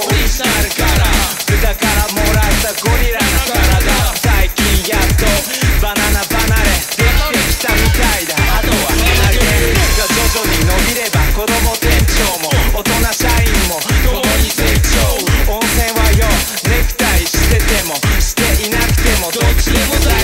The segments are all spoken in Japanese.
オリジナルから。豚からもらえたゴリラの体。最近やっとバナナ離れできてきたみたいだ。あとは離れが徐々に伸びれば子供店長も大人社員も共に成長温泉はよネクタイしててもしていなくてもどっちでもない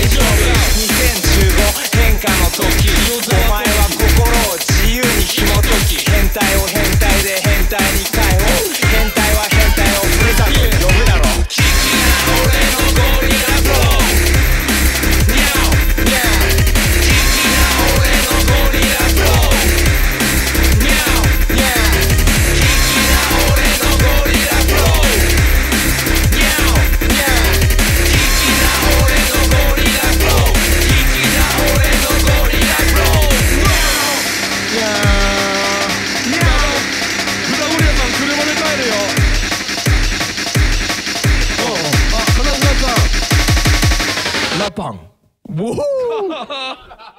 라빵. 뭐?